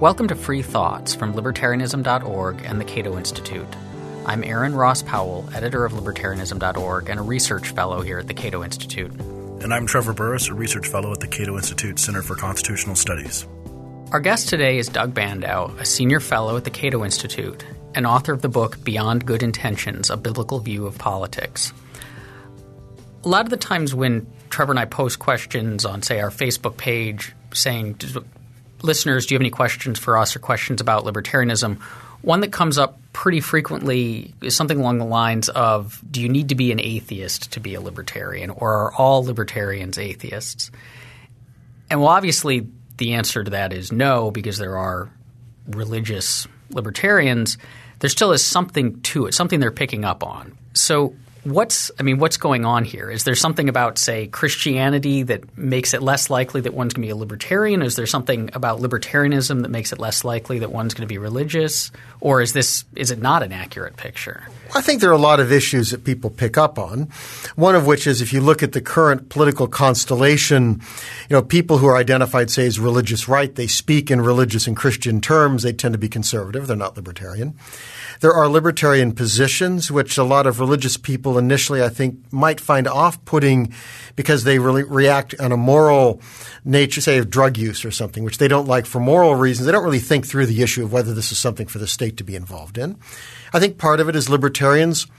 Welcome to Free Thoughts from Libertarianism.org and the Cato Institute. I'm Aaron Ross Powell, editor of Libertarianism.org and a research fellow here at the Cato Institute. And I'm Trevor Burrus, a research fellow at the Cato Institute Center for Constitutional Studies. Our guest today is Doug Bandow, a senior fellow at the Cato Institute and author of the book Beyond Good Intentions A Biblical View of Politics. A lot of the times when Trevor and I post questions on, say, our Facebook page saying, listeners, do you have any questions for us or questions about libertarianism? One that comes up pretty frequently is something along the lines of Do you need to be an atheist to be a libertarian, or are all libertarians atheists? And well, obviously, the answer to that is no, because there are religious libertarians. There still is something to it, something they're picking up on. So, what's I mean, what's going on here? Is there something about, say, Christianity that makes it less likely that one's going to be a libertarian? Is there something about libertarianism that makes it less likely that one's going to be religious? Or is this is it not an accurate picture? I think there are a lot of issues that people pick up on. One of which is if you look at the current political constellation, you know, people who are identified, say, as religious right, they speak in religious and Christian terms. They tend to be conservative. They're not libertarian. There are libertarian positions, which a lot of religious people initially, I think, might find off-putting because they really react on a moral nature, say of drug use or something, which they don't like for moral reasons. They don't really think through the issue of whether this is something for the state to be involved in. I think part of it is libertarians –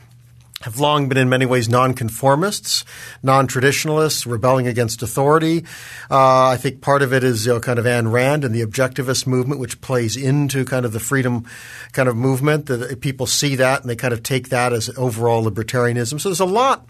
have long been in many ways nonconformists, non-traditionalists, rebelling against authority. Uh, I think part of it is you know, kind of Ayn Rand and the objectivist movement, which plays into kind of the freedom kind of movement. That people see that and they kind of take that as overall libertarianism. So there's a lot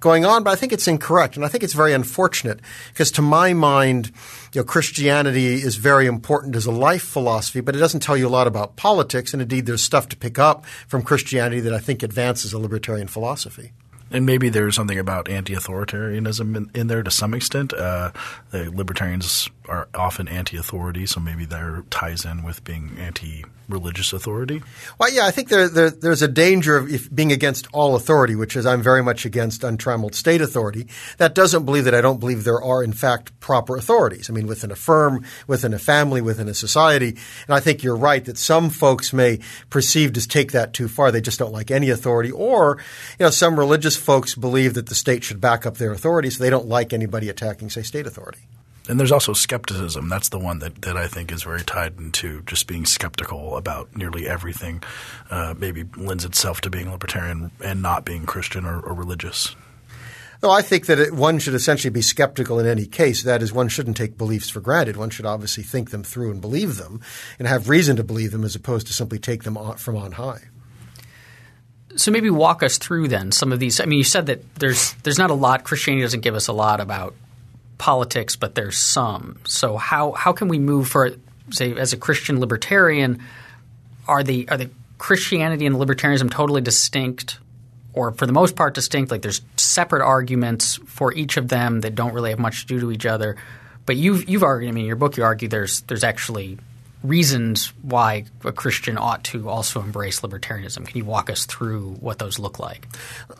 going on, but I think it's incorrect, and I think it's very unfortunate because, to my mind, you know, Christianity is very important as a life philosophy, but it doesn't tell you a lot about politics. And indeed, there's stuff to pick up from Christianity that I think advances a libertarian philosophy. And maybe there's something about anti-authoritarianism in, in there to some extent. Uh, the libertarians are often anti-authority, so maybe that ties in with being anti religious authority? Well, yeah, I think there, there, there's a danger of being against all authority, which is I'm very much against untrammeled state authority. That doesn't believe that I don't believe there are, in fact, proper authorities. I mean, within a firm, within a family, within a society. And I think you're right that some folks may perceive to take that too far. They just don't like any authority. Or, you know, some religious folks believe that the state should back up their authority, so they don't like anybody attacking, say, state authority. And there's also skepticism. That's the one that, that I think is very tied into just being skeptical about nearly everything. Uh, maybe lends itself to being libertarian and not being Christian or, or religious. No, I think that it, one should essentially be skeptical in any case. That is, one shouldn't take beliefs for granted. One should obviously think them through and believe them and have reason to believe them as opposed to simply take them on, from on high. So maybe walk us through then some of these. I mean, you said that there's there's not a lot. Christianity doesn't give us a lot about politics, but there's some. So how how can we move for say as a Christian libertarian? Are the are the Christianity and libertarianism totally distinct, or for the most part distinct? Like there's separate arguments for each of them that don't really have much to do to each other. But you've you've argued. I mean, in your book you argue there's there's actually reasons why a Christian ought to also embrace libertarianism. Can you walk us through what those look like?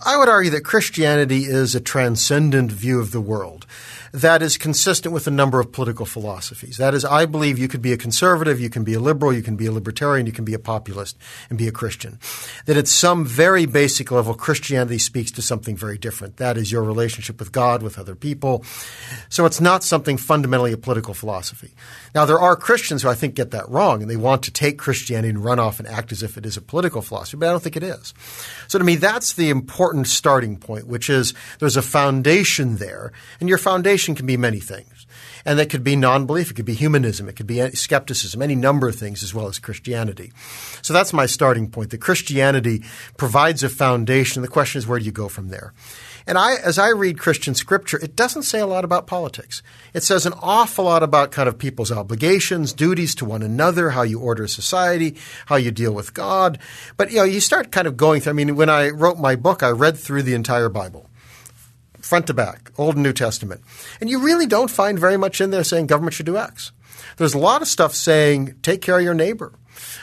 I would argue that Christianity is a transcendent view of the world that is consistent with a number of political philosophies. That is, I believe you could be a conservative, you can be a liberal, you can be a libertarian, you can be a populist and be a Christian. That at some very basic level, Christianity speaks to something very different. That is your relationship with God, with other people. So it's not something fundamentally a political philosophy. Now, there are Christians who I think get that wrong and they want to take Christianity and run off and act as if it is a political philosophy, but I don't think it is. So to me, that's the important starting point, which is there's a foundation there and your foundation can be many things. And that could be non-belief, it could be humanism, it could be skepticism, any number of things as well as Christianity. So that's my starting point. That Christianity provides a foundation. The question is where do you go from there? And I, as I read Christian scripture, it doesn't say a lot about politics. It says an awful lot about kind of people's obligations, duties to one another, how you order society, how you deal with God. But you know, you start kind of going through. I mean, when I wrote my book, I read through the entire Bible front to back, Old and New Testament. And you really don't find very much in there saying government should do X. There's a lot of stuff saying take care of your neighbor.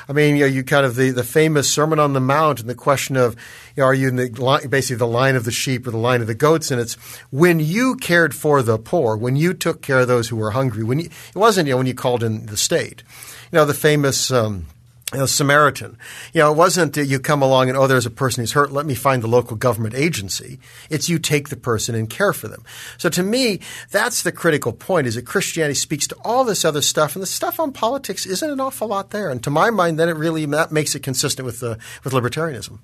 I mean, you know, you kind of the, the famous Sermon on the Mount and the question of, you know, are you in the line, basically the line of the sheep or the line of the goats? And it's when you cared for the poor, when you took care of those who were hungry, when you, it wasn't, you know, when you called in the state. You know, the famous, um, you know, Samaritan. You know, it wasn't that you come along and, oh, there's a person who's hurt. Let me find the local government agency. It's you take the person and care for them. So to me, that's the critical point is that Christianity speaks to all this other stuff and the stuff on politics isn't an awful lot there. And to my mind, then it really that makes it consistent with, the, with libertarianism.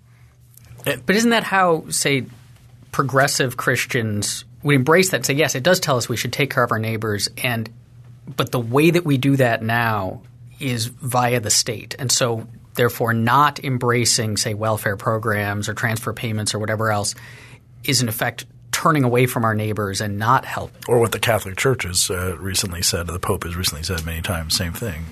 Eh, but isn't that how, say, progressive Christians would embrace that and say, yes, it does tell us we should take care of our neighbors and but the way that we do that now is via the state. And so, therefore, not embracing, say, welfare programs or transfer payments or whatever else is, in effect, turning away from our neighbors and not help. Or what the Catholic Church has uh, recently said, the Pope has recently said many times, same thing.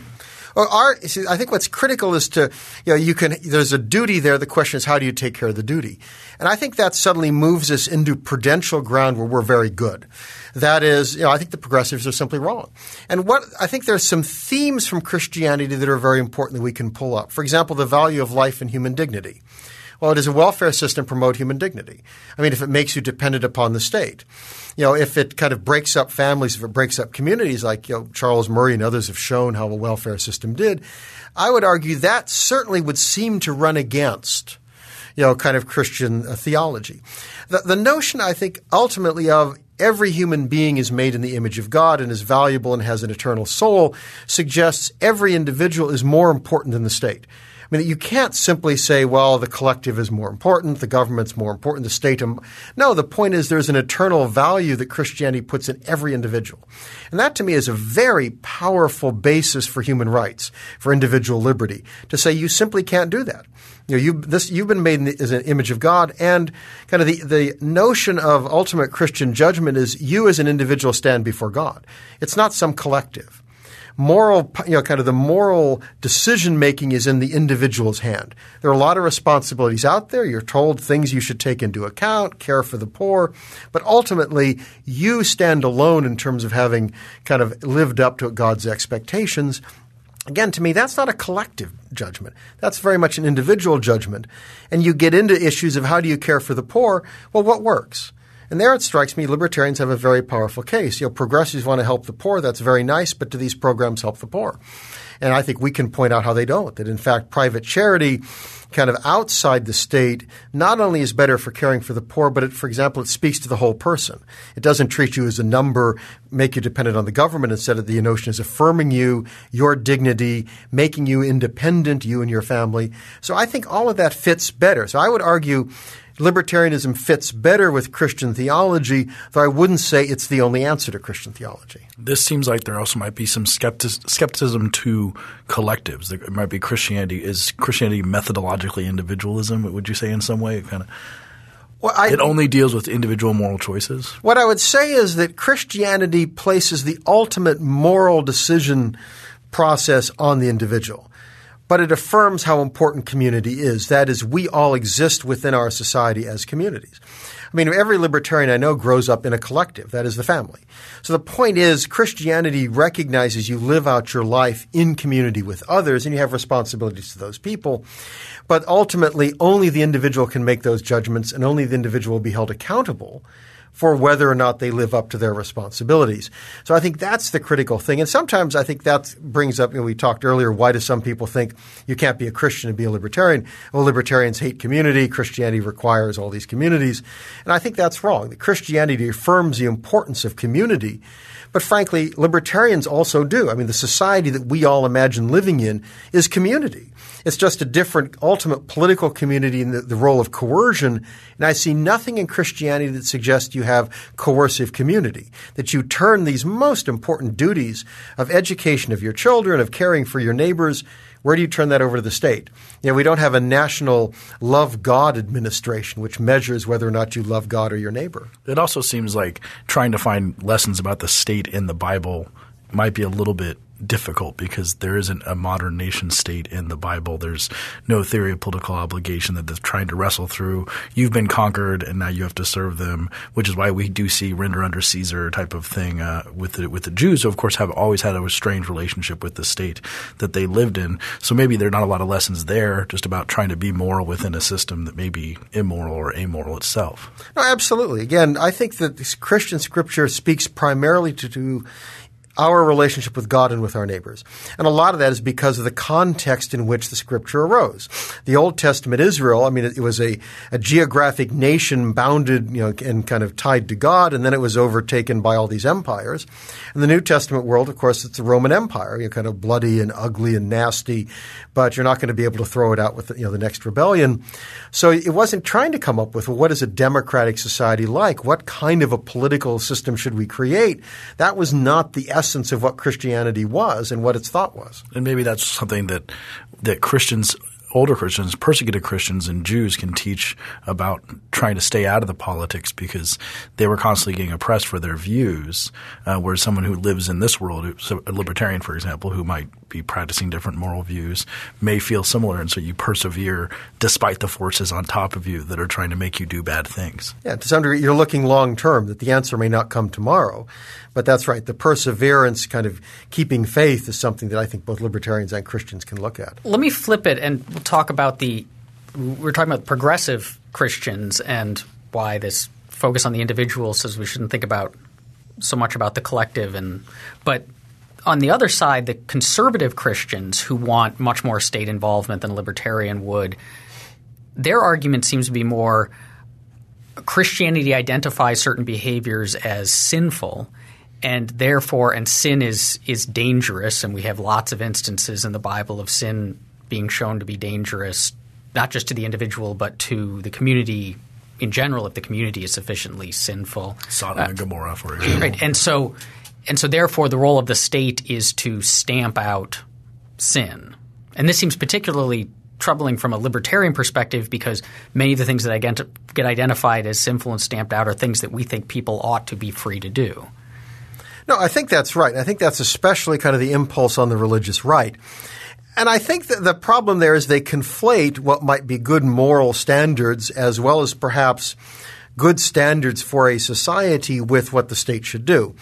Well, see, I think what's critical is to, you know, you can, there's a duty there. The question is, how do you take care of the duty? And I think that suddenly moves us into prudential ground where we're very good. That is, you know, I think the progressives are simply wrong. And what, I think there's some themes from Christianity that are very important that we can pull up. For example, the value of life and human dignity. Well, does a welfare system promote human dignity? I mean, if it makes you dependent upon the state you know, if it kind of breaks up families, if it breaks up communities, like you know, Charles Murray and others have shown how a welfare system did, I would argue that certainly would seem to run against you know, kind of Christian uh, theology. The, the notion, I think, ultimately of every human being is made in the image of God and is valuable and has an eternal soul suggests every individual is more important than the state. I mean, you can't simply say, well, the collective is more important, the government's more important, the state. Um, no, the point is there's an eternal value that Christianity puts in every individual. And that to me is a very powerful basis for human rights, for individual liberty, to say you simply can't do that. You know, you, this, you've been made as an image of God, and kind of the, the notion of ultimate Christian judgment is you as an individual stand before God. It's not some collective moral, you know, kind of the moral decision making is in the individual's hand. There are a lot of responsibilities out there. You're told things you should take into account, care for the poor, but ultimately you stand alone in terms of having kind of lived up to God's expectations. Again, to me, that's not a collective judgment. That's very much an individual judgment. And you get into issues of how do you care for the poor? Well, what works? And there it strikes me libertarians have a very powerful case. You know, progressives want to help the poor. That's very nice, but do these programs help the poor? And I think we can point out how they don't. That in fact, private charity kind of outside the state not only is better for caring for the poor, but it, for example, it speaks to the whole person. It doesn't treat you as a number, make you dependent on the government. Instead, of the notion is affirming you, your dignity, making you independent, you and your family. So I think all of that fits better. So I would argue libertarianism fits better with Christian theology, though I wouldn't say it's the only answer to Christian theology. This seems like there also might be some skeptic- skepticism to collectives. There might be Christianity. Is Christianity methodologically individualism? Would you say in some way? It kind of. Well, I, it only deals with individual moral choices. What I would say is that Christianity places the ultimate moral decision process on the individual but it affirms how important community is. That is, we all exist within our society as communities. I mean, every libertarian I know grows up in a collective. That is the family. So the point is, Christianity recognizes you live out your life in community with others and you have responsibilities to those people. But ultimately, only the individual can make those judgments and only the individual will be held accountable for whether or not they live up to their responsibilities. So I think that's the critical thing. And sometimes I think that brings up, you know, we talked earlier, why do some people think you can't be a Christian and be a libertarian? Well, libertarians hate community. Christianity requires all these communities. And I think that's wrong. Christianity affirms the importance of community. But frankly, libertarians also do. I mean, the society that we all imagine living in is community. It's just a different ultimate political community in the, the role of coercion. And I see nothing in Christianity that suggests you have coercive community, that you turn these most important duties of education of your children, of caring for your neighbors, where do you turn that over to the state? You know, we don't have a national love God administration which measures whether or not you love God or your neighbor. It also seems like trying to find lessons about the state in the Bible might be a little bit difficult because there isn't a modern nation state in the Bible. There's no theory of political obligation that they're trying to wrestle through. You've been conquered, and now you have to serve them, which is why we do see render under Caesar type of thing uh, with the with the Jews. Who of course, have always had a strange relationship with the state that they lived in. So maybe there are not a lot of lessons there, just about trying to be moral within a system that may be immoral or amoral itself. No, absolutely. Again, I think that Christian scripture speaks primarily to, to our relationship with God and with our neighbors. And a lot of that is because of the context in which the scripture arose. The Old Testament Israel, I mean, it, was a, a, geographic nation bounded, you know, and kind of tied to God, and then it was overtaken by all these empires. In the New Testament world, of course, it's the Roman Empire, you know, kind of bloody and ugly and nasty, but you're not going to be able to throw it out with, you know, the next rebellion. So it wasn't trying to come up with, well, what is a democratic society like? What kind of a political system should we create? That was not the essence essence of what Christianity was and what its thought was. And maybe that's something that that Christians older Christians, persecuted Christians, and Jews can teach about trying to stay out of the politics because they were constantly getting oppressed for their views. Uh, whereas someone who lives in this world, a libertarian, for example, who might be practicing different moral views, may feel similar, and so you persevere despite the forces on top of you that are trying to make you do bad things. Yeah, to some degree, you're looking long term. That the answer may not come tomorrow, but that's right. The perseverance, kind of keeping faith, is something that I think both libertarians and Christians can look at. Let me flip it and talk about the. We're talking about progressive Christians and why this focus on the individual says we shouldn't think about so much about the collective and but on the other side, the conservative Christians who want much more state involvement than a libertarian would, their argument seems to be more Christianity identifies certain behaviors as sinful and therefore and sin is is dangerous and we have lots of instances in the Bible of sin being shown to be dangerous not just to the individual but to the community in general if the community is sufficiently sinful. Sodom uh, and Gomorrah, for example. Right. And so and so therefore the role of the state is to stamp out sin. And this seems particularly troubling from a libertarian perspective because many of the things that get identified as sinful and stamped out are things that we think people ought to be free to do. No, I think that's right. I think that's especially kind of the impulse on the religious right. And I think that the problem there is they conflate what might be good moral standards as well as perhaps good standards for a society with what the state should do.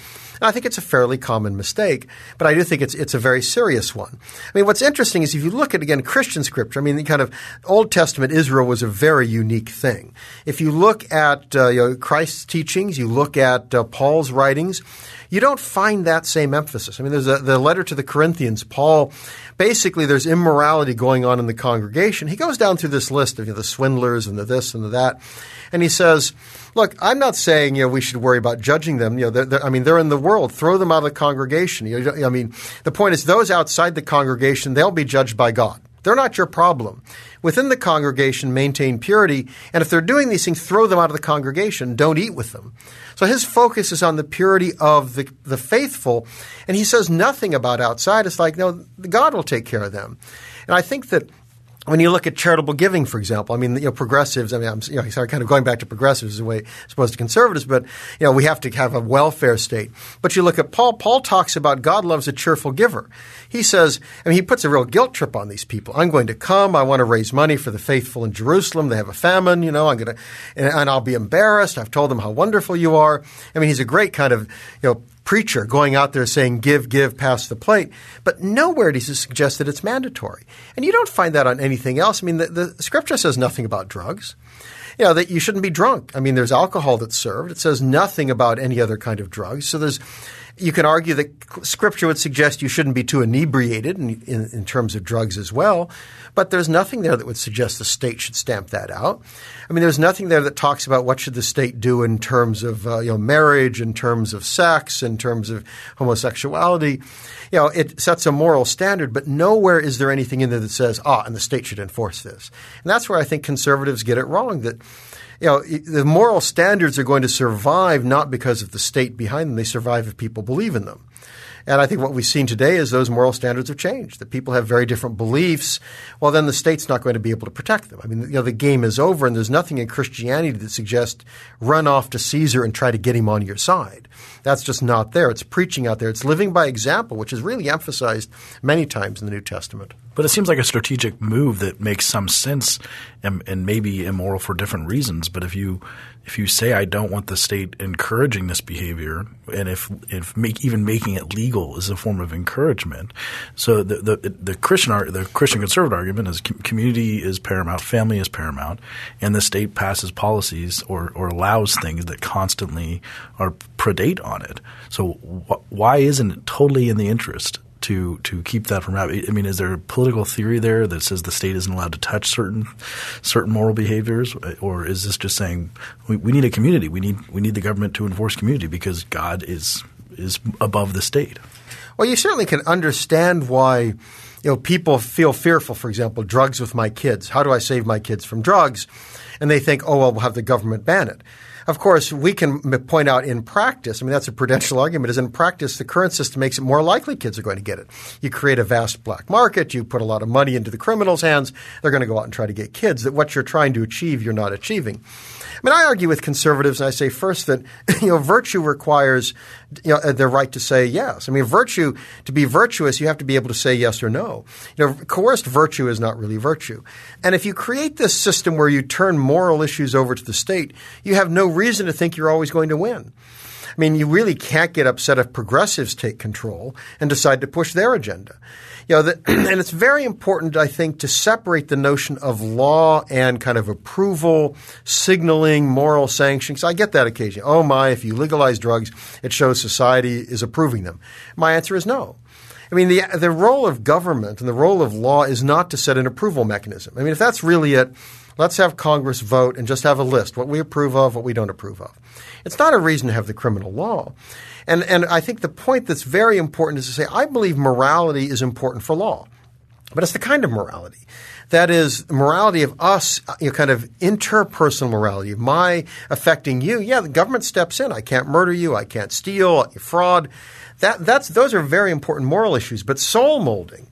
And I think it's a fairly common mistake, but I do think it's it's a very serious one. I mean, what's interesting is if you look at again Christian scripture. I mean, the kind of Old Testament Israel was a very unique thing. If you look at uh, you know, Christ's teachings, you look at uh, Paul's writings, you don't find that same emphasis. I mean, there's a, the letter to the Corinthians. Paul basically there's immorality going on in the congregation. He goes down through this list of you know, the swindlers and the this and the that, and he says Look, I'm not saying you know we should worry about judging them. You know, they're, they're, I mean, they're in the world. Throw them out of the congregation. You know, I mean, the point is, those outside the congregation, they'll be judged by God. They're not your problem. Within the congregation, maintain purity. And if they're doing these things, throw them out of the congregation. Don't eat with them. So his focus is on the purity of the, the faithful. And he says nothing about outside. It's like, no, God will take care of them. And I think that when you look at charitable giving, for example, I mean, you know, progressives. I mean, I'm you know, sorry, kind of going back to progressives way as opposed to conservatives, but you know, we have to have a welfare state. But you look at Paul. Paul talks about God loves a cheerful giver. He says, I mean, he puts a real guilt trip on these people. I'm going to come. I want to raise money for the faithful in Jerusalem. They have a famine. You know, I'm going to, and, and I'll be embarrassed. I've told them how wonderful you are. I mean, he's a great kind of you know preacher going out there saying, give, give, pass the plate. But nowhere does he suggest that it's mandatory. And you don't find that on anything else. I mean, the, the scripture says nothing about drugs. You know, that you shouldn't be drunk. I mean, there's alcohol that's served. It says nothing about any other kind of drugs. So there's you can argue that Scripture would suggest you shouldn't be too inebriated in, in, in, terms of drugs as well, but there's nothing there that would suggest the state should stamp that out. I mean, there's nothing there that talks about what should the state do in terms of uh, you know marriage, in terms of sex, in terms of homosexuality. You know, it sets a moral standard, but nowhere is there anything in there that says, ah, and the state should enforce this. And that's where I think conservatives get it wrong. That you know, the moral standards are going to survive not because of the state behind them. They survive if people believe in them. And I think what we've seen today is those moral standards have changed. That people have very different beliefs. Well, then the state's not going to be able to protect them. I mean, you know, the game is over, and there's nothing in Christianity that suggests run off to Caesar and try to get him on your side. That's just not there. It's preaching out there. It's living by example, which is really emphasized many times in the New Testament. But it seems like a strategic move that makes some sense and, and maybe immoral for different reasons. But if you if you say I don't want the state encouraging this behavior, and if if make, even making it legal is a form of encouragement, so the the, the Christian the Christian conservative argument is community is paramount, family is paramount, and the state passes policies or or allows things that constantly are predate on it. So wh- why isn't it totally in the interest to to keep that from happening? I mean, is there a political theory there that says the state isn't allowed to touch certain certain moral behaviors, or is this just saying we, we need a community? We need we need the government to enforce community because God is is above the state. Well, you certainly can understand why you know people feel fearful. For example, drugs with my kids. How do I save my kids from drugs? And they think, oh well, we'll have the government ban it. Of course, we can point out in practice, I mean, that's a prudential argument, is in practice, the current system makes it more likely kids are going to get it. You create a vast black market, you put a lot of money into the criminals' hands, they're going to go out and try to get kids, that what you're trying to achieve, you're not achieving. I mean, I argue with conservatives, and I say first that you know virtue requires you know, the right to say yes. I mean, virtue to be virtuous, you have to be able to say yes or no. You know, coerced virtue is not really virtue. And if you create this system where you turn moral issues over to the state, you have no reason to think you're always going to win. I mean, you really can't get upset if progressives take control and decide to push their agenda. You know, the, and it's very important, I think, to separate the notion of law and kind of approval, signaling, moral sanctions. I get that occasionally. Oh my, if you legalize drugs, it shows society is approving them. My answer is no. I mean, the the role of government and the role of law is not to set an approval mechanism. I mean, if that's really it, let's have Congress vote and just have a list what we approve of, what we don't approve of. It's not a reason to have the criminal law. And, and I think the point that's very important is to say, I believe morality is important for law, but it's the kind of morality. That is morality of us, you know, kind of interpersonal morality, of my affecting you. Yeah, the government steps in. I can't murder you. I can't steal, fraud. That, that's, those are very important moral issues. But soul molding,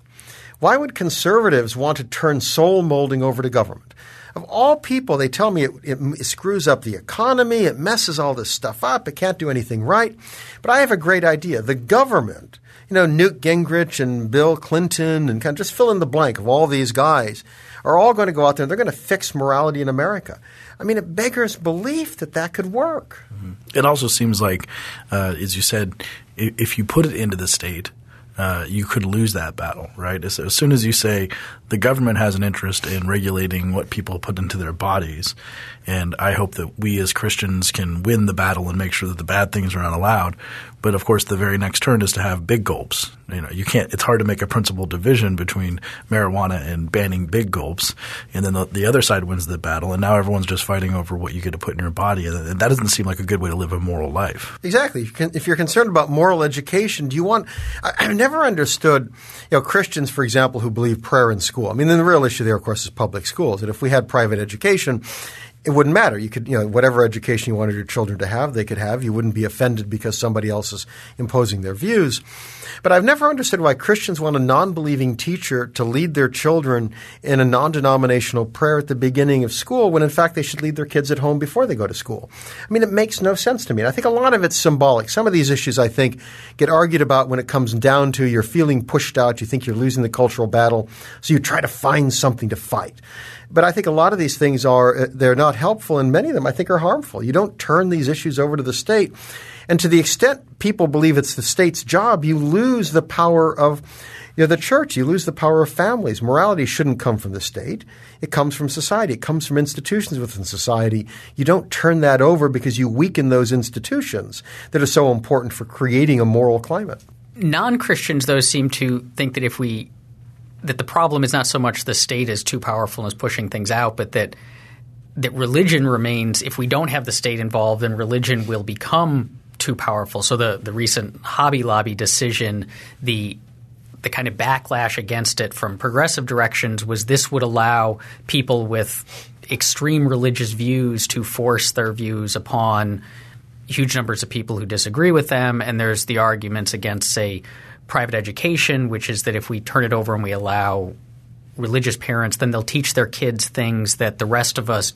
why would conservatives want to turn soul molding over to government? Of all people, they tell me it, it, screws up the economy, it messes all this stuff up, it can't do anything right. But I have a great idea. The government, you know, Newt Gingrich and Bill Clinton and kind of just fill in the blank of all these guys are all going to go out there and they're going to fix morality in America. I mean, it beggars belief that that could work. Mm-hmm. It also seems like, uh, as you said, if you put it into the state, uh, you could lose that battle, right? As, as, soon as you say the government has an interest in regulating what people put into their bodies, and I hope that we as Christians can win the battle and make sure that the bad things are not allowed. But of course, the very next turn is to have big gulps. You know, you can't. It's hard to make a principled division between marijuana and banning big gulps, and then the, the other side wins the battle, and now everyone's just fighting over what you get to put in your body, and that doesn't seem like a good way to live a moral life. Exactly. If you're concerned about moral education, do you want? I've never understood, you know, Christians, for example, who believe prayer in school. I mean, the real issue there, of course, is public schools. And if we had private education, it wouldn't matter. You could, you know, whatever education you wanted your children to have, they could have. You wouldn't be offended because somebody else is imposing their views. But I've never understood why Christians want a non-believing teacher to lead their children in a non-denominational prayer at the beginning of school when in fact they should lead their kids at home before they go to school. I mean, it makes no sense to me. And I think a lot of it's symbolic. Some of these issues I think get argued about when it comes down to you're feeling pushed out, you think you're losing the cultural battle, so you try to find something to fight. But I think a lot of these things are, uh, they're not helpful, and many of them I think are harmful. You don't turn these issues over to the state. And to the extent people believe it's the state's job, you lose the power of you know, the church. You lose the power of families. Morality shouldn't come from the state. It comes from society. It comes from institutions within society. You don't turn that over because you weaken those institutions that are so important for creating a moral climate. Non Christians, though, seem to think that if we that the problem is not so much the state is too powerful and is pushing things out, but that that religion remains. If we don't have the state involved, then religion will become too powerful. So the the recent Hobby Lobby decision, the the kind of backlash against it from progressive directions was this would allow people with extreme religious views to force their views upon huge numbers of people who disagree with them, and there's the arguments against, say, private education, which is that if we turn it over and we allow religious parents, then they'll teach their kids things that the rest of us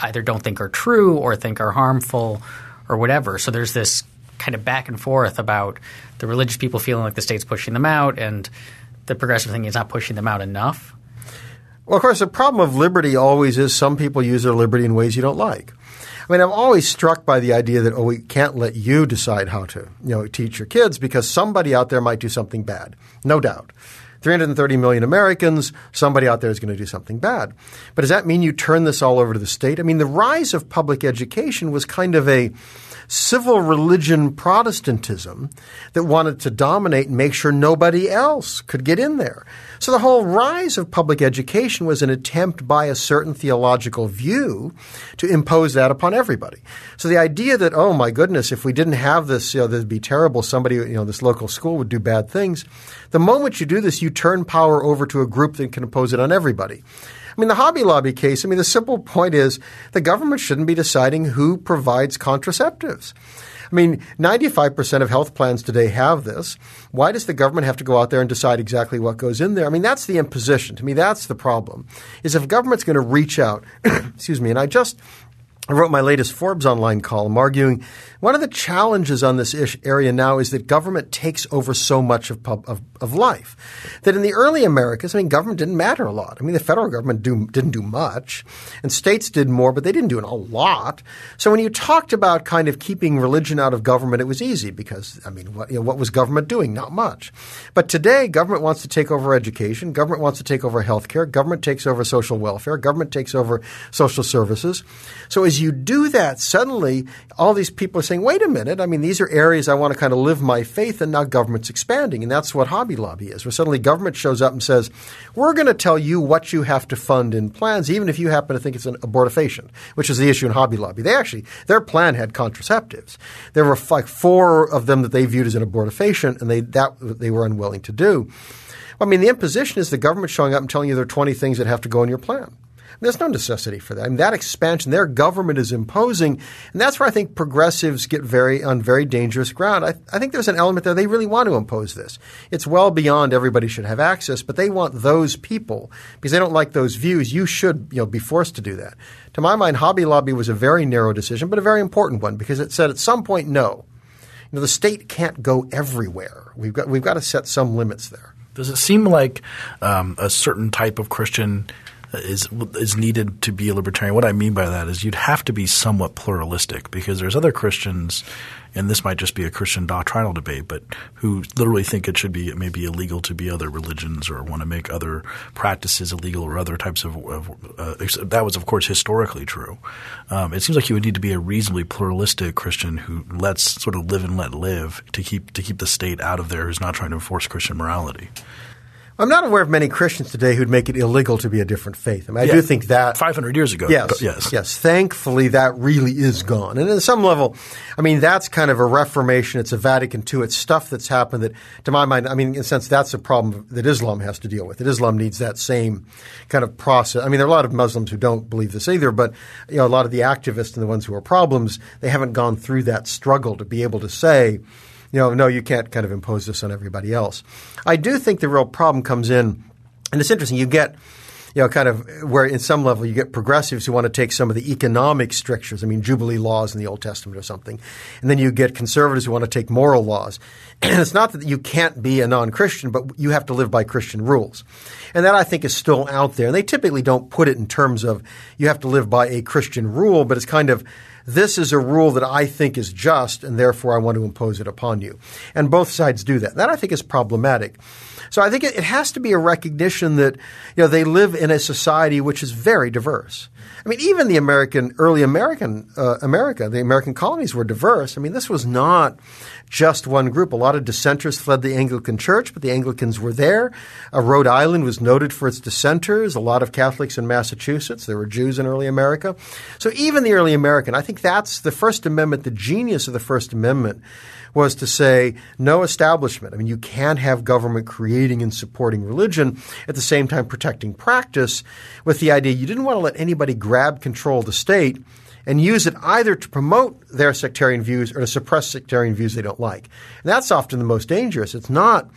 either don't think are true or think are harmful or whatever. So there's this kind of back and forth about the religious people feeling like the state's pushing them out and the progressive thinking is not pushing them out enough. Well, of course, the problem of liberty always is some people use their liberty in ways you don't like. I mean, I'm always struck by the idea that, oh, we can't let you decide how to, you know, teach your kids because somebody out there might do something bad. No doubt. 330 million Americans, somebody out there is going to do something bad. But does that mean you turn this all over to the state? I mean, the rise of public education was kind of a civil religion Protestantism that wanted to dominate and make sure nobody else could get in there. So the whole rise of public education was an attempt by a certain theological view to impose that upon everybody. So the idea that, oh my goodness, if we didn't have this, you know, this would be terrible, somebody, you know, this local school would do bad things. The moment you do this, you turn power over to a group that can impose it on everybody. I mean, the Hobby Lobby case, I mean, the simple point is the government shouldn't be deciding who provides contraceptives. I mean, 95% of health plans today have this. Why does the government have to go out there and decide exactly what goes in there? I mean, that's the imposition. To me, that's the problem. Is if government's going to reach out, excuse me, and I just I wrote my latest Forbes Online column arguing one of the challenges on this area now is that government takes over so much of, pub, of, of, life. That in the early Americas, I mean, government didn't matter a lot. I mean, the federal government do, didn't do much, and states did more, but they didn't do a lot. So when you talked about kind of keeping religion out of government, it was easy because, I mean, what, you know, what was government doing? Not much. But today, government wants to take over education, government wants to take over healthcare, government takes over social welfare, government takes over social services. So as you do that, suddenly all these people are saying, wait a minute, I mean, these are areas I want to kind of live my faith, and now government's expanding. And that's what Hobby Lobby is, where suddenly government shows up and says, we're going to tell you what you have to fund in plans, even if you happen to think it's an abortifacient, which is the issue in Hobby Lobby. They actually, their plan had contraceptives. There were like four of them that they viewed as an abortifacient, and they, that they were unwilling to do. I mean, the imposition is the government showing up and telling you there are 20 things that have to go in your plan. There's no necessity for that. I mean, that expansion their government is imposing, and that's where I think progressives get very on very dangerous ground. I, I think there's an element there they really want to impose this. It's well beyond everybody should have access, but they want those people because they don't like those views. You should you know be forced to do that. To my mind, Hobby Lobby was a very narrow decision, but a very important one because it said at some point no. You know, the state can't go everywhere. We've got we've got to set some limits there. Does it seem like um, a certain type of Christian is is needed to be a libertarian. What I mean by that is you'd have to be somewhat pluralistic because there's other Christians, and this might just be a Christian doctrinal debate, but who literally think it should be maybe illegal to be other religions or want to make other practices illegal or other types of. of uh, that was, of course, historically true. Um, it seems like you would need to be a reasonably pluralistic Christian who lets sort of live and let live to keep to keep the state out of there, who's not trying to enforce Christian morality. I'm not aware of many Christians today who'd make it illegal to be a different faith. I mean, I yeah. do think that 500 years ago. Yes, yes, yes. Thankfully, that really is gone. And at some level, I mean, that's kind of a reformation. It's a Vatican II. It's stuff that's happened that, to my mind, I mean, in a sense, that's a problem that Islam has to deal with. That Islam needs that same kind of process. I mean, there are a lot of Muslims who don't believe this either, but you know, a lot of the activists and the ones who are problems, they haven't gone through that struggle to be able to say you know, no, you can't kind of impose this on everybody else. I do think the real problem comes in, and it's interesting. You get you know, kind of where in some level you get progressives who want to take some of the economic strictures, I mean, Jubilee laws in the Old Testament or something. And then you get conservatives who want to take moral laws. And it's not that you can't be a non-Christian, but you have to live by Christian rules. And that I think is still out there. And they typically don't put it in terms of you have to live by a Christian rule, but it's kind of this is a rule that I think is just, and therefore I want to impose it upon you. And both sides do that. That I think is problematic. So I think it, has to be a recognition that you know they live in a society which is very diverse. I mean, even the American, early American uh, America, the American colonies were diverse. I mean, this was not just one group. A lot of dissenters fled the Anglican Church, but the Anglicans were there. Uh, Rhode Island was noted for its dissenters. A lot of Catholics in Massachusetts. There were Jews in early America. So even the early American, I think that's the First Amendment. The genius of the First Amendment was to say no establishment. I mean, you can't have government creating and supporting religion at the same time protecting practice with the idea you didn't want to let anybody grab control of the state and use it either to promote their sectarian views or to suppress sectarian views they don't like. And that's often the most dangerous. It's not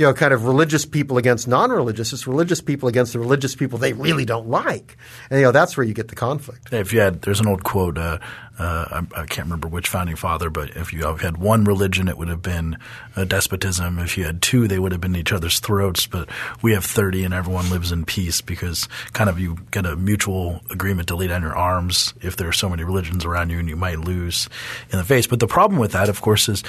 you know, kind of religious people against non-religious. It's religious people against the religious people they really don't like, and you know that's where you get the conflict. If you had, there's an old quote. Uh, Uh, I, I, can't remember which founding father, but if you had one religion, it would have been a despotism. If you had two, they would have been each other's throats. But we have 30 and everyone lives in peace because kind of you get a mutual agreement to lay down your arms if there are so many religions around you and you might lose in the face. But the problem with that, of course, is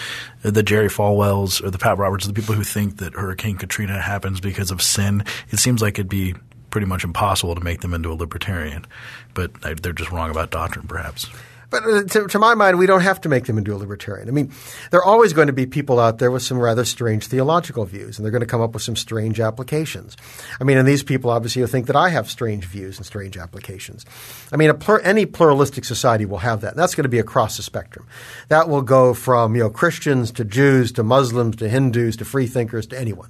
the Jerry Falwells or the Pat Roberts, the people who think that Hurricane Katrina happens because of sin. It seems like it'd be pretty much impossible to make them into a libertarian, but they're just wrong about doctrine, perhaps. But uh, to, to, my mind, we don't have to make them into a libertarian. I mean, there are always going to be people out there with some rather strange theological views, and they're going to come up with some strange applications. I mean, and these people obviously think that I have strange views and strange applications. I mean, plur- any pluralistic society will have that. And that's going to be across the spectrum. That will go from you know Christians to Jews to Muslims to Hindus to free thinkers to anyone.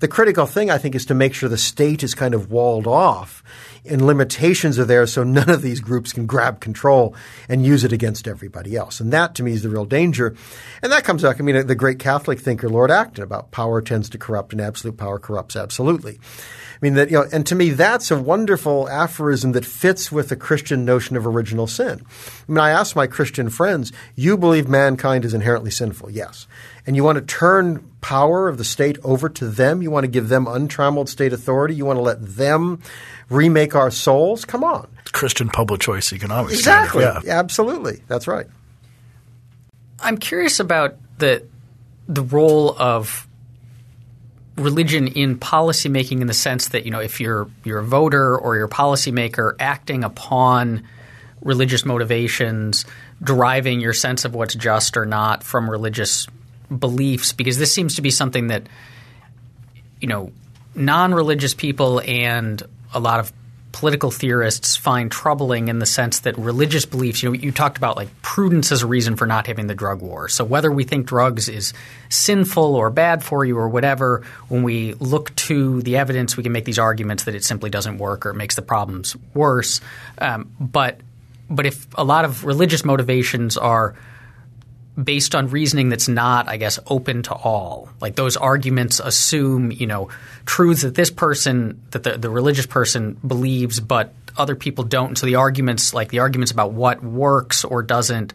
The critical thing, I think, is to make sure the state is kind of walled off and limitations are there so none of these groups can grab control and use it against everybody else. And that to me is the real danger. And that comes back, I mean, the great Catholic thinker Lord Acton about power tends to corrupt and absolute power corrupts absolutely. I mean that you know, and to me that's a wonderful aphorism that fits with the Christian notion of original sin. I mean, I ask my Christian friends, "You believe mankind is inherently sinful?" Yes. And you want to turn power of the state over to them? You want to give them untrammeled state authority? You want to let them remake our souls? Come on. Christian public choice economics. Exactly. Yeah. Absolutely. That's right. I'm curious about the the role of religion in policymaking in the sense that you know if you're you're a voter or you're a policymaker acting upon religious motivations deriving your sense of what's just or not from religious beliefs because this seems to be something that you know non-religious people and a lot of political theorists find troubling in the sense that religious beliefs, you know, you talked about like prudence as a reason for not having the drug war. So whether we think drugs is sinful or bad for you or whatever, when we look to the evidence, we can make these arguments that it simply doesn't work or it makes the problems worse. Um, but but if a lot of religious motivations are based on reasoning that's not, I guess, open to all. Like those arguments assume, you know, truths that this person, that the, the religious person believes, but other people don't. so the arguments, like the arguments about what works or doesn't,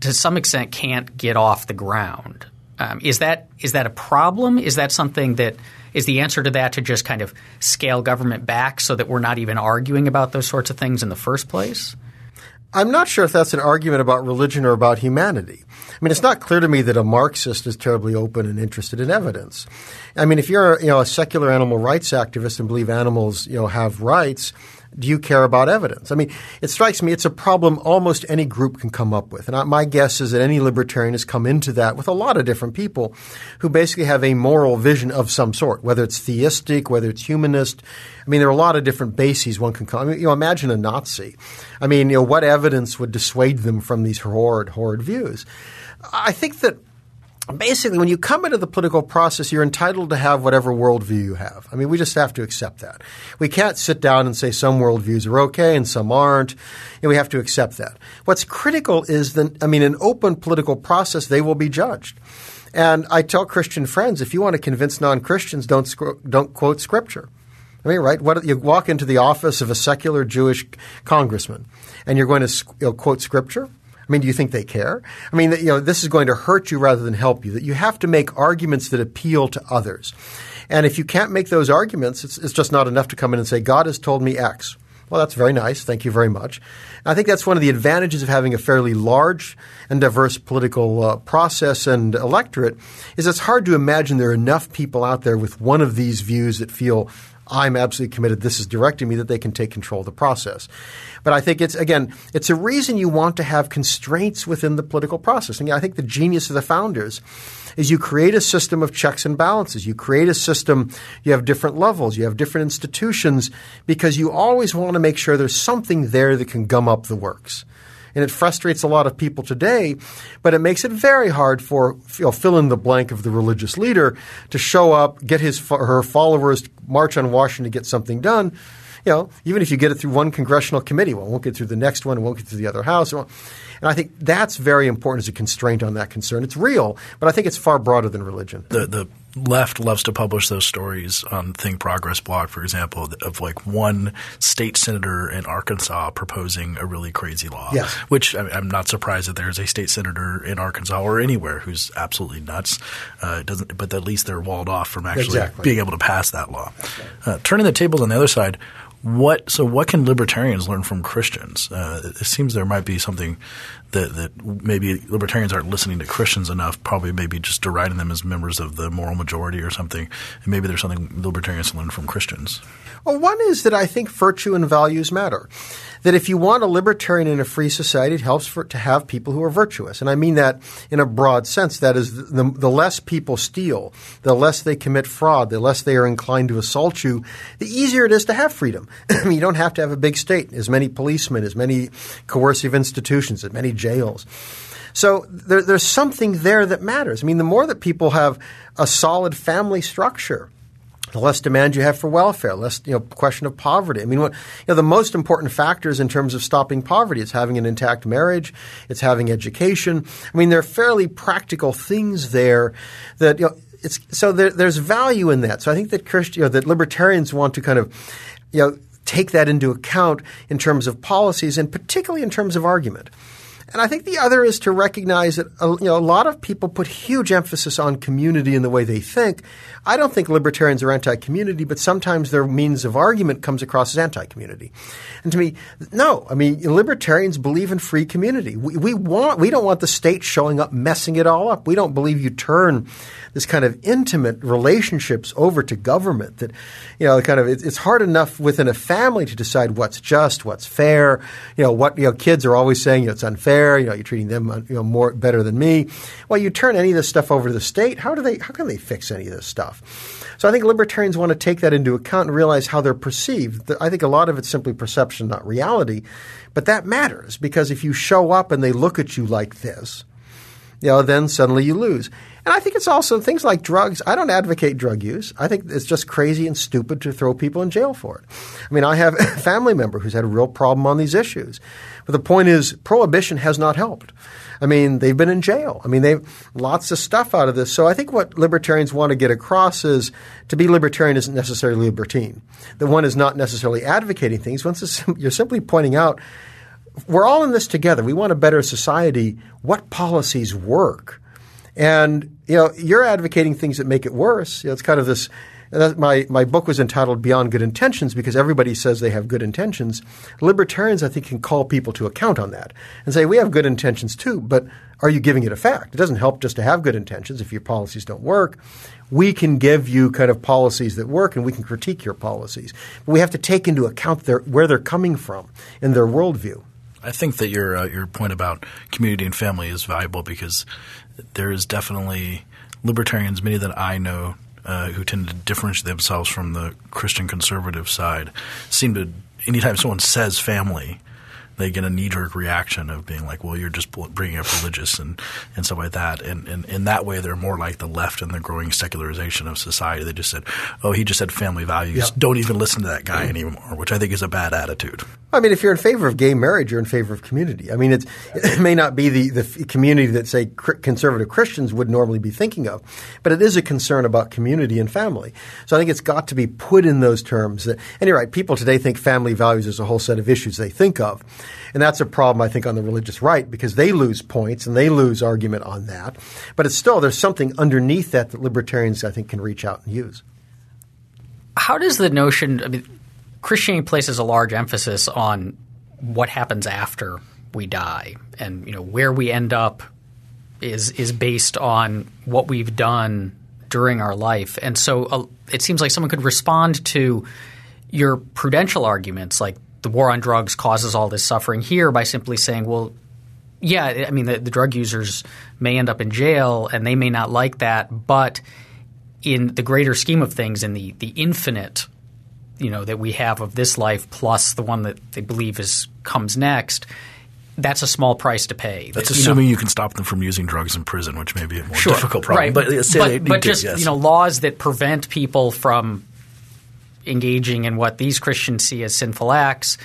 to some extent, can't get off the ground. Um, is that is that a problem? Is that something that is the answer to that to just kind of scale government back so that we're not even arguing about those sorts of things in the first place? I'm not sure if that's an argument about religion or about humanity. I mean, it's not clear to me that a Marxist is terribly open and interested in evidence. I mean, if you're you know a secular animal rights activist and believe animals you know have rights, do you care about evidence? I mean, it strikes me it's a problem almost any group can come up with. And my guess is that any libertarian has come into that with a lot of different people who basically have a moral vision of some sort, whether it's theistic, whether it's humanist. I mean, there are a lot of different bases one can come. I mean, you know, imagine a Nazi. I mean, you know, what evidence would dissuade them from these horrid, horrid views? I think that basically, when you come into the political process, you're entitled to have whatever worldview you have. I mean, we just have to accept that. We can't sit down and say some worldviews are okay and some aren't. And we have to accept that. What's critical is that, I mean, an open political process, they will be judged. And I tell Christian friends, if you want to convince non-Christians, don't don't quote scripture. I mean, right? What, you walk into the office of a secular Jewish congressman, and you're going to you know, quote scripture. I mean, do you think they care? I mean, you know, this is going to hurt you rather than help you. That you have to make arguments that appeal to others. And if you can't make those arguments, it's, it's just not enough to come in and say, God has told me X. Well, that's very nice. Thank you very much. I think that's one of the advantages of having a fairly large and diverse political uh, process and electorate is it's hard to imagine there are enough people out there with one of these views that feel I'm absolutely committed. This is directing me that they can take control of the process. But I think it's again, it's a reason you want to have constraints within the political process. And I think the genius of the founders is you create a system of checks and balances. You create a system, you have different levels, you have different institutions because you always want to make sure there's something there that can gum up the works and it frustrates a lot of people today, but it makes it very hard for you know, fill in the blank of the religious leader to show up, get his her followers to march on Washington to get something done. You know, even if you get it through one congressional committee, well, it won't get through the next one, it won't get through the other house. And I think that's very important as a constraint on that concern. It's real, but I think it's far broader than religion. The, the left loves to publish those stories on Think Progress blog, for example, of like one state senator in Arkansas proposing a really crazy law. Yes. Which I am not surprised that there's a state senator in Arkansas or anywhere who's absolutely nuts. Uh, doesn't, but at least they're walled off from actually Exactly. being able to pass that law. Uh, turning the tables on the other side, what so what can libertarians learn from Christians? Uh, it seems there might be something that, that maybe libertarians aren't listening to Christians enough. Probably maybe just deriding them as members of the moral majority or something. And maybe there's something libertarians learn from Christians. Well, one is that I think virtue and values matter. That if you want a libertarian in a free society, it helps for to have people who are virtuous. And I mean that in a broad sense. That is, the, the less people steal, the less they commit fraud, the less they are inclined to assault you, the easier it is to have freedom. you don't have to have a big state, as many policemen, as many coercive institutions, as many jails. So there, there's something there that matters. I mean, the more that people have a solid family structure, the less demand you have for welfare, less you know question of poverty. I mean, what, you know, the most important factors in terms of stopping poverty is having an intact marriage, it's having education. I mean, there are fairly practical things there that you know. It's so there, there's value in that. So I think that Christian, you know, that libertarians want to kind of, you know, take that into account in terms of policies and particularly in terms of argument. And I think the other is to recognize that uh, you know, a lot of people put huge emphasis on community in the way they think. I don't think libertarians are anti-community, but sometimes their means of argument comes across as anti-community. And to me, no. I mean, libertarians believe in free community. We, we want we don't want the state showing up messing it all up. We don't believe you turn this kind of intimate relationships over to government. That you know, kind of it, it's hard enough within a family to decide what's just, what's fair. You know, what you know, kids are always saying you know, it's unfair. You know, you're treating them you know more better than me. Well, you turn any of this stuff over to the state. How do they? How can they fix any of this stuff? So I think libertarians want to take that into account and realize how they're perceived. I think a lot of it's simply perception, not reality. But that matters because if you show up and they look at you like this, you know, then suddenly you lose. And I think it's also things like drugs. I don't advocate drug use. I think it's just crazy and stupid to throw people in jail for it. I mean, I have a family member who's had a real problem on these issues. But the point is, prohibition has not helped. I mean, they've been in jail. I mean, they've lots of stuff out of this. So I think what libertarians want to get across is to be libertarian isn't necessarily libertine. That one is not necessarily advocating things. Once you're simply pointing out we're all in this together. We want a better society. What policies work? And you know, you're advocating things that make it worse. You know, it's kind of this. My my book was entitled "Beyond Good Intentions" because everybody says they have good intentions. Libertarians, I think, can call people to account on that and say we have good intentions too, but are you giving it effect? It doesn't help just to have good intentions if your policies don't work. We can give you kind of policies that work, and we can critique your policies. But we have to take into account their, where they're coming from in their worldview. I think that your uh, your point about community and family is valuable because there is definitely libertarians, many that I know, uh, who tend to differentiate themselves from the Christian conservative side, seem to anytime someone says family, they get a knee jerk reaction of being like, well, you're just bringing up religious and, and stuff like that. And, and in that way, they're more like the left and the growing secularization of society. They just said, oh, he just said family values. Yeah. Don't even listen to that guy anymore, which I think is a bad attitude. I mean, if you're in favor of gay marriage, you're in favor of community. I mean, it's, it may not be the, the community that, say, conservative Christians would normally be thinking of, but it is a concern about community and family. So I think it's got to be put in those terms. That, and you're right, people today think family values is a whole set of issues they think of. And that's a problem, I think, on the religious right because they lose points and they lose argument on that. But it's still, there's something underneath that that libertarians, I think, can reach out and use. How does the notion, I mean, Christianity places a large emphasis on what happens after we die, and you know where we end up is is based on what we've done during our life, and so uh, it seems like someone could respond to your prudential arguments, like the war on drugs causes all this suffering here, by simply saying, well. Yeah, I mean the, the drug users may end up in jail, and they may not like that, but in the greater scheme of things, in the the infinite you know that we have of this life plus the one that they believe is comes next that's a small price to pay. That's That, assuming you, know, you, can stop them from using drugs in prison, which may be a more sure, difficult problem. Right. But, uh, say but, but just yes. you know laws that prevent people from engaging in what these Christians see as sinful acts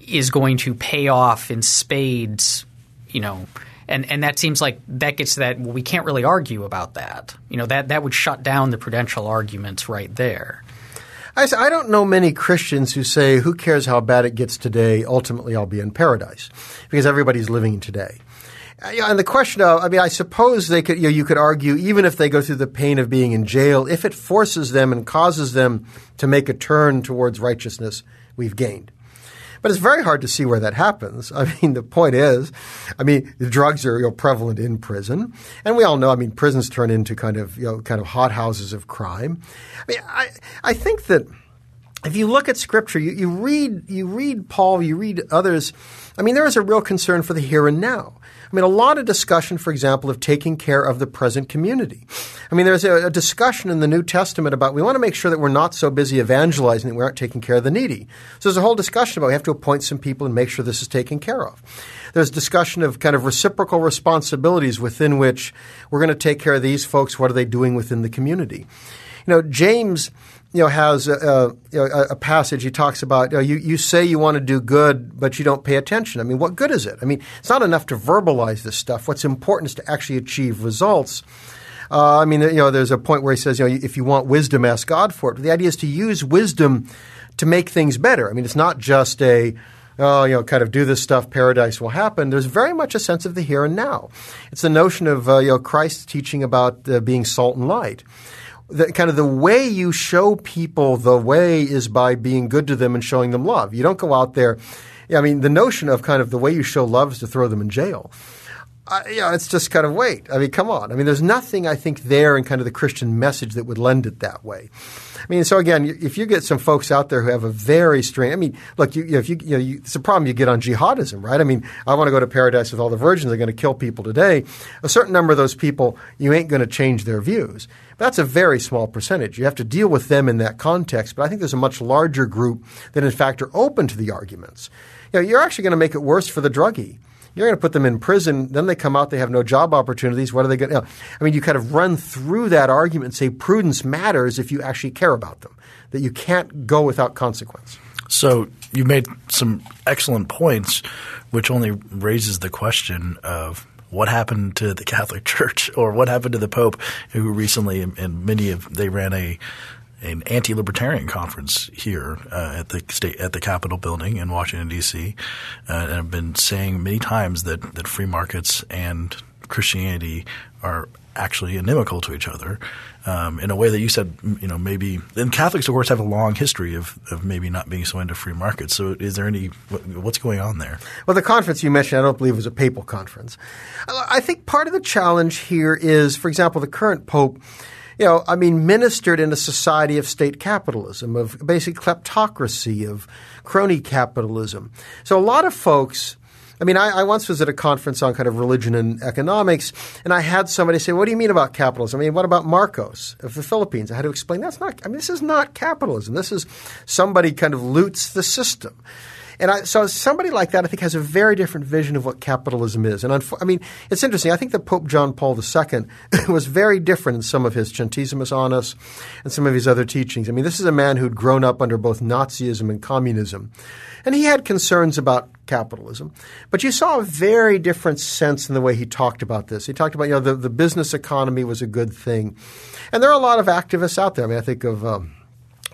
is going to pay off in spades, you know, and and that seems like that gets that well, we can't really argue about that. You know, that that would shut down the prudential arguments right there. I, I don't know many Christians who say, "Who cares how bad it gets today? Ultimately, I'll be in paradise," because everybody's living today. Uh, yeah, and the question of, I mean, I suppose they could, you, know, you could argue, even if they go through the pain of being in jail, if it forces them and causes them to make a turn towards righteousness, we've gained. But it's very hard to see where that happens. I mean, the point is, I mean, the drugs are you know, prevalent in prison, and we all know. I mean, prisons turn into kind of you know kind of hothouses of crime. I mean, I I think that if you look at Scripture, you, you read you read Paul, you read others. I mean, there is a real concern for the here and now. I mean, a lot of discussion, for example, of taking care of the present community. I mean, there's a, a, discussion in the New Testament about we want to make sure that we're not so busy evangelizing that we aren't taking care of the needy. So there's a whole discussion about we have to appoint some people and make sure this is taken care of. There's discussion of kind of reciprocal responsibilities within which we're going to take care of these folks. What are they doing within the community? You know, James – you know, has a, a, a, passage he talks about. You, know, you, you say you want to do good, but you don't pay attention. I mean, what good is it? I mean, it's not enough to verbalize this stuff. What's important is to actually achieve results. Uh, I mean, you know, there's a point where he says, you know, if you want wisdom, ask God for it. But the idea is to use wisdom to make things better. I mean, it's not just a oh, you know, kind of do this stuff, paradise will happen. There's very much a sense of the here and now. It's the notion of uh, you know Christ teaching about uh, being salt and light the, kind of the way you show people the way is by being good to them and showing them love. You don't go out there. I mean, the notion of kind of the way you show love is to throw them in jail. Uh, yeah, it's just kind of wait. I mean, come on. I mean, there's nothing I think there in kind of the Christian message that would lend it that way. I mean, so again, if you get some folks out there who have a very strange, I mean, look, you, if you, you know, you, it's a problem you get on jihadism, right? I mean, I want to go to paradise with all the virgins. They're going to kill people today. A certain number of those people, you ain't going to change their views. That's a very small percentage. You have to deal with them in that context. But I think there's a much larger group that, in fact, are open to the arguments. You know, you're actually going to make it worse for the druggie. You're going to put them in prison. Then they come out. They have no job opportunities. What are they going to? I mean, you kind of run through that argument and say prudence matters if you actually care about them. That you can't go without consequence. So you made some excellent points, which only raises the question of what happened to the Catholic Church or what happened to the Pope, who recently, and many of they ran a an anti-libertarian conference here uh, at the state at the Capitol building in Washington D.C. Uh, and have been saying many times that that free markets and Christianity are actually inimical to each other um, in a way that you said, you know, maybe. And Catholics, of course, have a long history of, of maybe not being so into free markets. So, is there any what's going on there? Well, the conference you mentioned, I don't believe was a papal conference. I think part of the challenge here is, for example, the current pope you know, I mean, ministered in a society of state capitalism, of basic kleptocracy, of crony capitalism. So a lot of folks. I mean, I, I, once was at a conference on kind of religion and economics, and I had somebody say, "What do you mean about capitalism? I mean, what about Marcos of the Philippines?" I had to explain that's not. I mean, this is not capitalism. This is somebody kind of loots the system. And I, so somebody like that, I think, has a very different vision of what capitalism is. And I mean, it's interesting. I think that Pope John Paul II was very different in some of his Centesimus Annus and some of his other teachings. I mean, this is a man who'd grown up under both Nazism and communism. And he had concerns about capitalism. But you saw a very different sense in the way he talked about this. He talked about, you know, the, the business economy was a good thing. And there are a lot of activists out there. I mean, I think of um,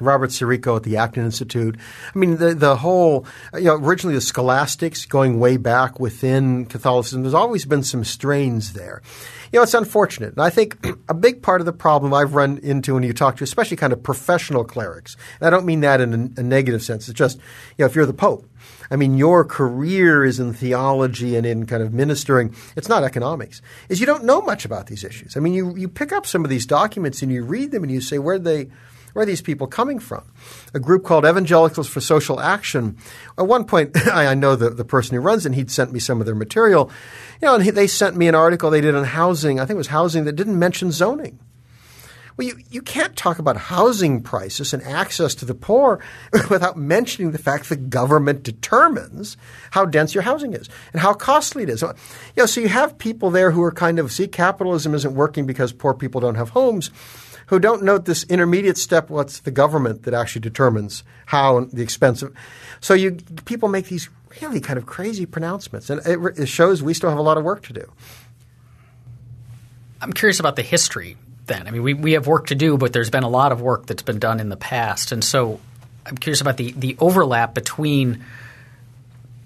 Robert Sirico at the Acton Institute. I mean, the, the whole, you know, originally the scholastics going way back within Catholicism, there's always been some strains there. You know, it's unfortunate. And I think a big part of the problem I've run into when you talk to, especially kind of professional clerics, and I don't mean that in a, a negative sense, it's just, you know, if you're the Pope, I mean, your career is in theology and in kind of ministering. It's not economics. Is you don't know much about these issues. I mean, you, you pick up some of these documents and you read them and you say, where they – where are these people coming from? A group called Evangelicals for Social Action. At one point, I know the, the person who runs it, and he'd sent me some of their material. You know, and he, they sent me an article they did on housing. I think it was housing that didn't mention zoning. Well, you, you can't talk about housing prices and access to the poor without mentioning the fact that government determines how dense your housing is and how costly it is. You know, so you have people there who are kind of see capitalism isn't working because poor people don't have homes who don't note this intermediate step what's the government that actually determines how the expense of so you people make these really kind of crazy pronouncements and it, it shows we still have a lot of work to do. I'm curious about the history then. I mean we, we have work to do but there's been a lot of work that's been done in the past. And so i'm curious about the, the overlap between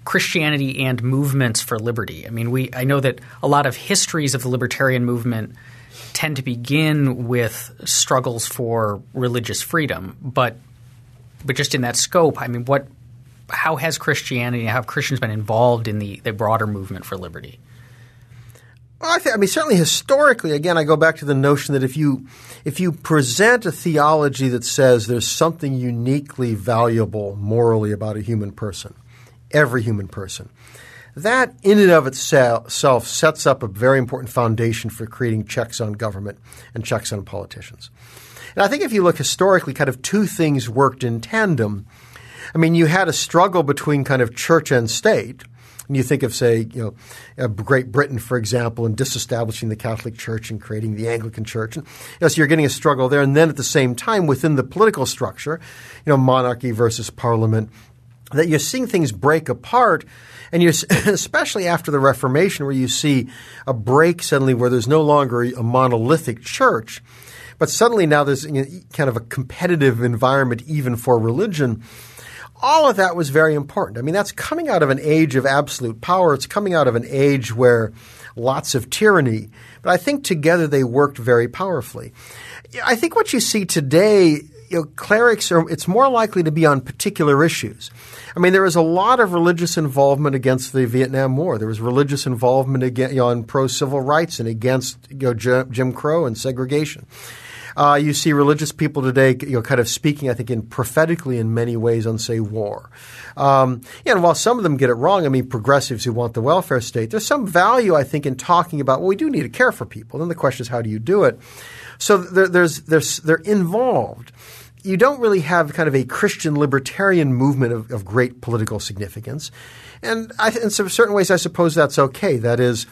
Christianity and movements for liberty. I mean, we I know that a lot of histories of the libertarian movement tend to begin with struggles for religious freedom, but but just in that scope, I mean, what how has Christianity, how have Christians been involved in the, the broader movement for liberty? Well, I, think, I mean, certainly historically, again, I go back to the notion that if you if you present a theology that says there's something uniquely valuable morally about a human person, every human person, that, in and of itself, sets up a very important foundation for creating checks on government and checks on politicians. And I think if you look historically, kind of two things worked in tandem. I mean, you had a struggle between kind of church and state. And you think of, say, you know, uh, Great Britain, for example, and disestablishing the Catholic Church and creating the Anglican Church. And, you know, so you're getting a struggle there. And then at the same time, within the political structure, you know, monarchy versus parliament, that you're seeing things break apart and you especially after the Reformation, where you see a break suddenly where there's no longer a monolithic church, but suddenly now there's kind of a competitive environment even for religion. All of that was very important. I mean, that's coming out of an age of absolute power. It's coming out of an age where lots of tyranny. But I think together they worked very powerfully. I think what you see today you know, clerics are, it's more likely to be on particular issues. I mean, there was a lot of religious involvement against the Vietnam War. There was religious involvement against, you know, on pro civil rights and against you know, Jim Crow and segregation. Uh, you see religious people today, you know, kind of speaking, I think, in prophetically in many ways on, say, war. Um, and while some of them get it wrong, I mean, progressives who want the welfare state, there's some value, I think, in talking about, well, we do need to care for people. Then the question is, how do you do it? So there, there's, there's, they're involved you don't really have kind of a Christian libertarian movement of, of great political significance. And I, in some certain ways, I suppose that's okay. That is,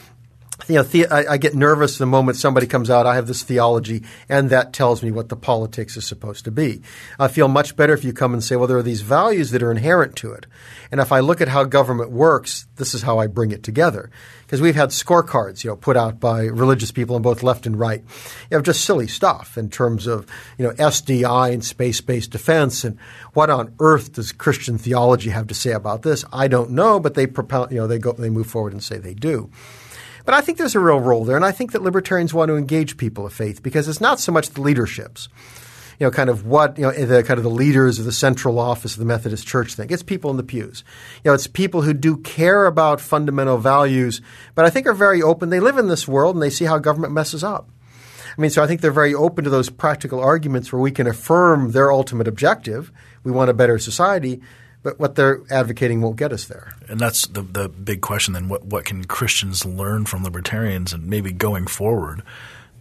you know, the, I, I, get nervous the moment somebody comes out. I have this theology, and that tells me what the politics is supposed to be. I feel much better if you come and say, well, there are these values that are inherent to it. And if I look at how government works, this is how I bring it together. Because we've had scorecards, you know, put out by religious people on both left and right. You have just silly stuff in terms of, you know, SDI and space-based defense. And what on earth does Christian theology have to say about this? I don't know, but they propel, you know, they go, they move forward and say they do. But I think there's a real role there, and I think that libertarians want to engage people of faith because it's not so much the leaderships. You know, kind of what you know, the kind of the leaders of the central office of the Methodist Church think. It's people in the pews. You know, it's people who do care about fundamental values, but I think are very open. They live in this world and they see how government messes up. I mean, so I think they're very open to those practical arguments where we can affirm their ultimate objective. We want a better society, but what they're advocating won't get us there. And that's the the big question then what what can Christians learn from libertarians and maybe going forward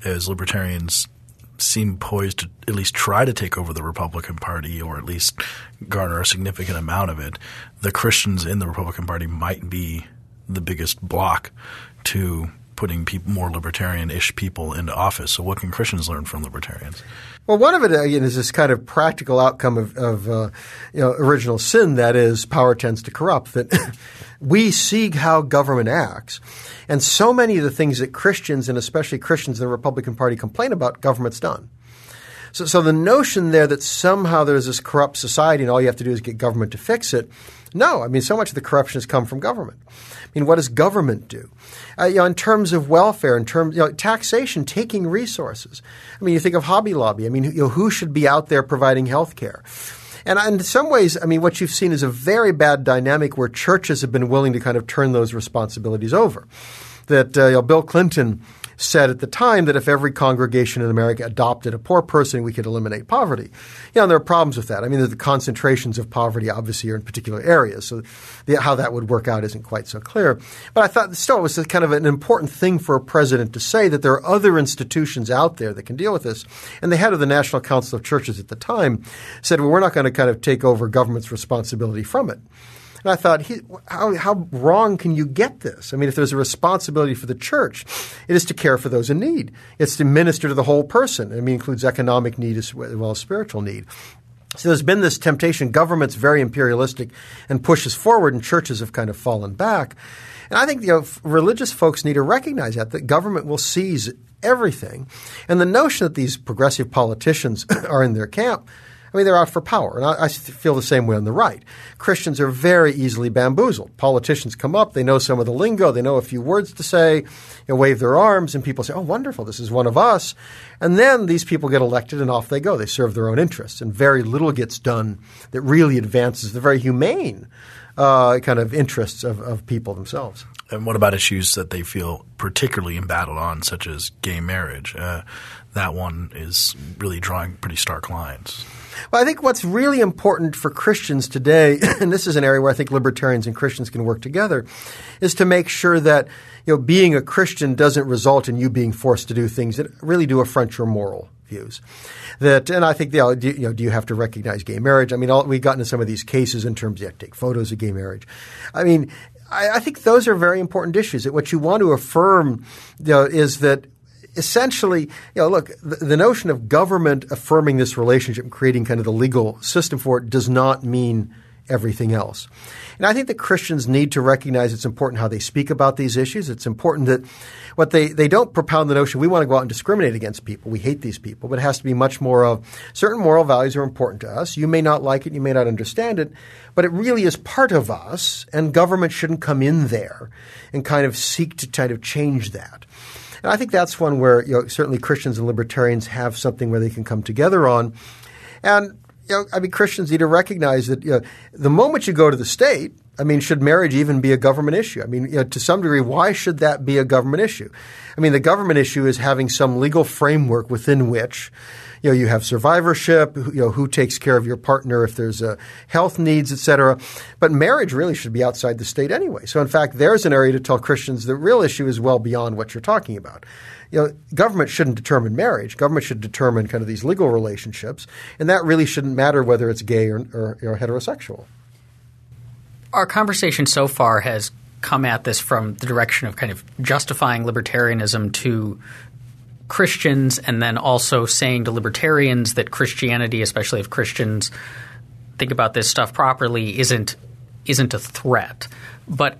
as libertarians seem poised to at least try to take over the Republican Party or at least garner a significant amount of it, the Christians in the Republican Party might be the biggest block to putting people, more libertarian-ish people into office. So, what can Christians learn from libertarians? Well, one of it again is this kind of practical outcome of, of uh, you know, original sin. That is, power tends to corrupt. That we see how government acts, and so many of the things that Christians and especially Christians in the Republican Party complain about, government's done. So, so the notion there that somehow there's this corrupt society and all you have to do is get government to fix it. No, I mean, so much of the corruption has come from government. Mean, what does government do? Uh, you know, in terms of welfare, in terms, you know, taxation, taking resources. I mean, you think of Hobby Lobby. I mean, you know, who should be out there providing health care? And in some ways, I mean, what you've seen is a very bad dynamic where churches have been willing to kind of turn those responsibilities over. That uh, you know, Bill Clinton said at the time that if every congregation in America adopted a poor person, we could eliminate poverty. You know, there are problems with that. I mean, the concentrations of poverty obviously are in particular areas, so the, how that would work out isn't quite so clear. But I thought still it was kind of an important thing for a president to say that there are other institutions out there that can deal with this. And the head of the National Council of Churches at the time said, well, we're not going to kind of take over government's responsibility from it. And I thought, how, how wrong can you get this? I mean, if there's a responsibility for the church, it is to care for those in need. It's to minister to the whole person. I mean, includes economic need as well as spiritual need. So there's been this temptation. Government's very imperialistic and pushes forward, and churches have kind of fallen back. And I think you know, religious folks need to recognize that, that government will seize everything. And the notion that these progressive politicians are in their camp – I mean, they're out for power. And I, I, feel the same way on the right. Christians are very easily bamboozled. Politicians come up, they know some of the lingo, they know a few words to say, know, wave their arms, and people say, oh, wonderful, this is one of us. And then these people get elected and off they go. They serve their own interests. And very little gets done that really advances the very humane uh, kind of interests of, of people themselves. And what about issues that they feel particularly embattled on, such as gay marriage? Uh, that one is really drawing pretty stark lines. Well, I think what's really important for Christians today, and this is an area where I think libertarians and Christians can work together, is to make sure that you know being a Christian doesn't result in you being forced to do things that really do affront your moral views. That, and I think, you know, do, you have to recognize gay marriage? I mean, all, we got into some of these cases in terms of to take photos of gay marriage. I mean, I, I think those are very important issues. That what you want to affirm you know, is that essentially, you know, look, the, the, notion of government affirming this relationship and creating kind of the legal system for it does not mean everything else. And I think that Christians need to recognize it's important how they speak about these issues. It's important that what they, they don't propound the notion we want to go out and discriminate against people. We hate these people, but it has to be much more of certain moral values are important to us. You may not like it, you may not understand it, but it really is part of us, and government shouldn't come in there and kind of seek to kind of change that. And I think that's one where you know, certainly Christians and libertarians have something where they can come together on. And you know, I mean, Christians need to recognize that you know, the moment you go to the state, I mean, should marriage even be a government issue? I mean, you know, to some degree, why should that be a government issue? I mean, the government issue is having some legal framework within which you know, you have survivorship, you know, who takes care of your partner if there's a health needs, et cetera. But marriage really should be outside the state anyway. So in fact, there's an area to tell Christians the real issue is well beyond what you're talking about. You know, government shouldn't determine marriage. Government should determine kind of these legal relationships, and that really shouldn't matter whether it's gay or, or, or heterosexual. Our conversation so far has come at this from the direction of kind of justifying libertarianism to Christians and then also saying to libertarians that Christianity, especially if Christians think about this stuff properly, isn't isn't a threat. But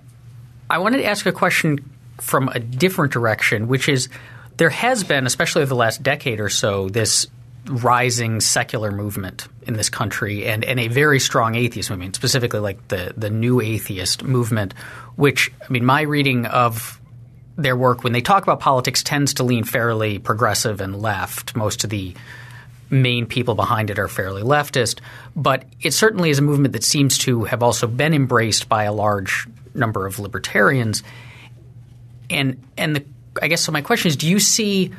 I wanted to ask a question from a different direction, which is there has been, especially over the last decade or so, this rising secular movement in this country and, and a very strong atheist movement, specifically like the, the new atheist movement, which, I mean, my reading of their work when they talk about politics tends to lean fairly progressive and left. Most of the main people behind it are fairly leftist, but it certainly is a movement that seems to have also been embraced by a large number of libertarians. And and the I guess so my question is do you see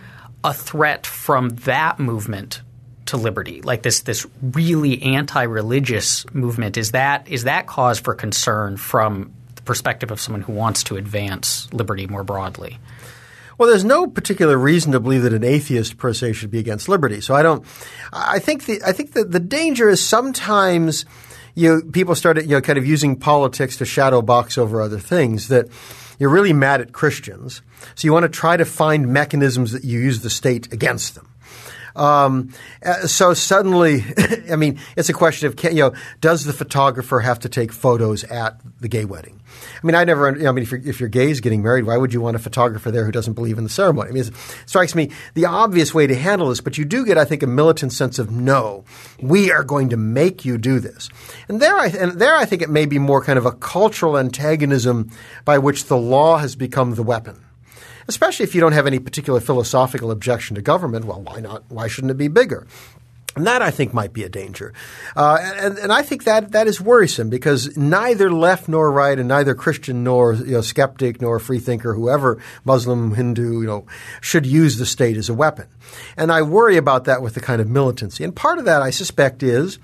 a threat from that movement to liberty? Like this this really anti-religious movement is that is that cause for concern from perspective of someone who wants to advance liberty more broadly? Well, there's no particular reason to believe that an atheist per se should be against liberty. So I don't. I think the I think that the danger is sometimes you people start you know kind of using politics to shadow box over other things that you're really mad at Christians. So you want to try to find mechanisms that you use the state against them. Um, uh, so suddenly, I mean, it's a question of, you know, does the photographer have to take photos at the gay wedding? I mean, I never. I mean, if you're, if your gay is getting married, why would you want a photographer there who doesn't believe in the ceremony? I mean, it strikes me the obvious way to handle this, but you do get, I think, a militant sense of no, we are going to make you do this. And there, I, and there, I think it may be more kind of a cultural antagonism by which the law has become the weapon especially if you don't have any particular philosophical objection to government. Well, why not? Why shouldn't it be bigger? And that I think might be a danger, uh, and, and I think that that is worrisome because neither left nor right, and neither Christian nor you know, skeptic nor freethinker, whoever Muslim, Hindu, you know, should use the state as a weapon. And I worry about that with the kind of militancy. And part of that, I suspect, is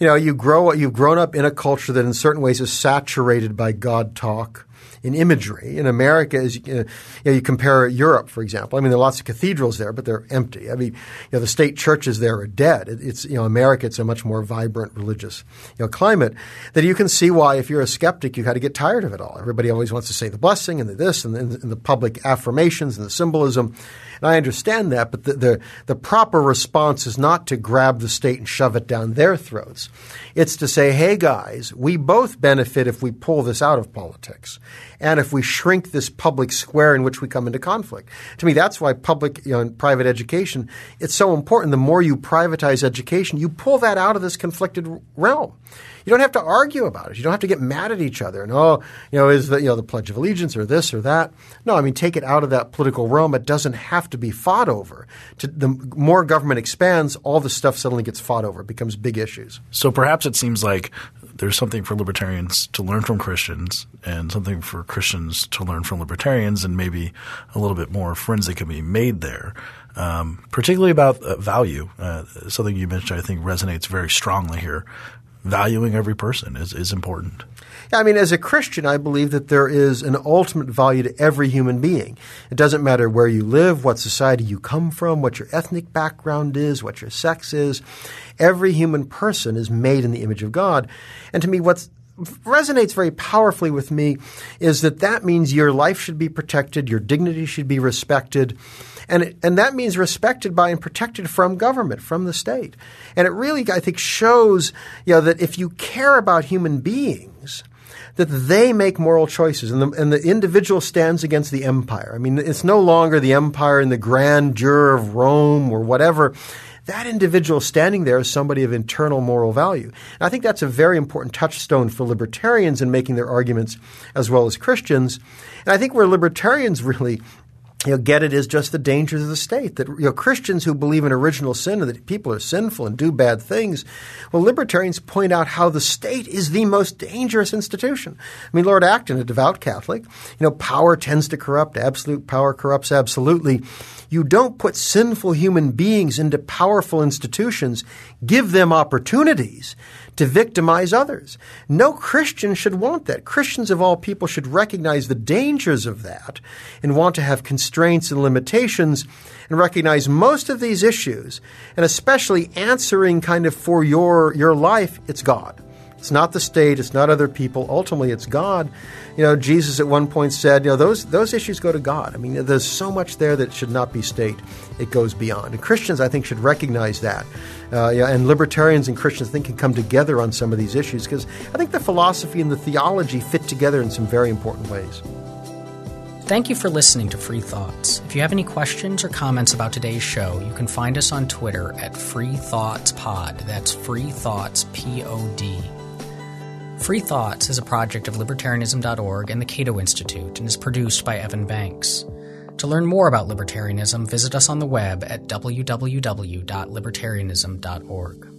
you know you grow you've grown up in a culture that in certain ways is saturated by God talk in imagery. In America, as you, uh, you, know, you compare Europe, for example, I mean, there are lots of cathedrals there, but they're empty. I mean, you know, the state churches there are dead. It, it's you know, America, it's a much more vibrant religious you know climate that you can see why, if you're a skeptic, you got to get tired of it all. Everybody always wants to say the blessing and the this and the, and the public affirmations and the symbolism. And I understand that, but the, the, the proper response is not to grab the state and shove it down their throats. It's to say, hey guys, we both benefit if we pull this out of politics and if we shrink this public square in which we come into conflict. To me, that's why public you know, and private education, it's so important. The more you privatize education, you pull that out of this conflicted realm. You don't have to argue about it. You don't have to get mad at each other and oh, you know, is the you know the Pledge of Allegiance or this or that. No, I mean take it out of that political realm. It doesn't have to be fought over. To, the more government expands, all the stuff suddenly gets fought over. It becomes big issues. So perhaps it seems like there's something for libertarians to learn from Christians and something for Christians to learn from libertarians, and maybe a little bit more friends that can be made there. Um, particularly about uh, value, uh, something you mentioned I think resonates very strongly here valuing every person is, is important. Yeah, I mean, as a Christian, I believe that there is an ultimate value to every human being. It doesn't matter where you live, what society you come from, what your ethnic background is, what your sex is. Every human person is made in the image of God. And to me, what resonates very powerfully with me is that that means your life should be protected, your dignity should be respected, and it, and that means respected by and protected from government, from the state. And it really, I think, shows you know that if you care about human beings, that they make moral choices, and the, and the individual stands against the empire. I mean, it's no longer the empire and the grandeur of Rome or whatever that individual standing there is somebody of internal moral value. And I think that's a very important touchstone for libertarians in making their arguments as well as Christians. And I think where libertarians really you know, get it is just the dangers of the state. That you know, Christians who believe in original sin and that people are sinful and do bad things, well, libertarians point out how the state is the most dangerous institution. I mean, Lord Acton, a devout Catholic, you know, power tends to corrupt. Absolute power corrupts absolutely. You don't put sinful human beings into powerful institutions. Give them opportunities to victimize others. No Christian should want that. Christians of all people should recognize the dangers of that and want to have constraints and limitations and recognize most of these issues, and especially answering kind of for your, your life, it's God. It's not the state, it's not other people. Ultimately, it's God. You know, Jesus at one point said, you know, those those issues go to God. I mean, there's so much there that should not be state. It goes beyond. And Christians, I think, should recognize that. Uh, yeah, and libertarians and Christians, I think, can come together on some of these issues because I think the philosophy and the theology fit together in some very important ways. Thank you for listening to Free Thoughts. If you have any questions or comments about today's show, you can find us on Twitter at Free Thoughts Pod. That's Free Thoughts P O D. Free Thoughts is a project of libertarianism.org and the Cato Institute and is produced by Evan Banks. To learn more about libertarianism, visit us on the web at www.libertarianism.org.